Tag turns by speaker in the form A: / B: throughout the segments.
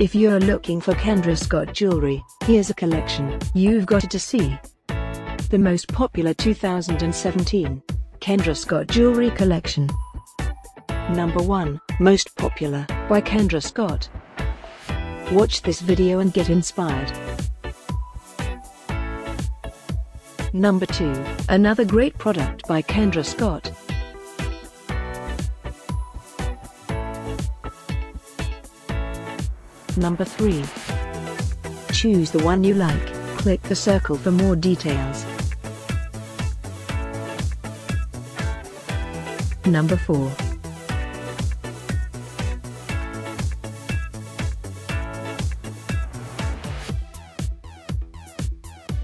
A: If you're looking for Kendra Scott jewelry, here's a collection you've got to see. The most popular 2017 Kendra Scott Jewelry Collection. Number 1, Most Popular, by Kendra Scott. Watch this video and get inspired. Number 2, another great product by Kendra Scott. Number 3. Choose the one you like, click the circle for more details. Number 4.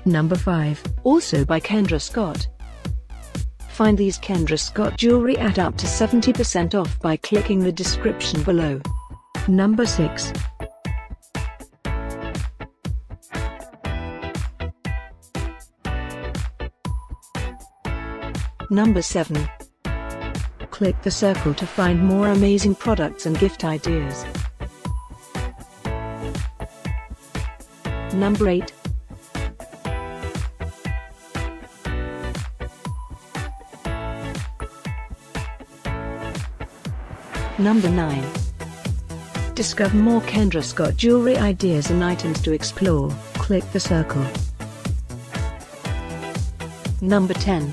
A: Number 5, also by Kendra Scott. Find these Kendra Scott jewelry at up to 70% off by clicking the description below. Number 6. Number 7. Click the circle to find more amazing products and gift ideas. Number 8. Number 9. Discover more Kendra Scott jewelry ideas and items to explore, click the circle. Number 10.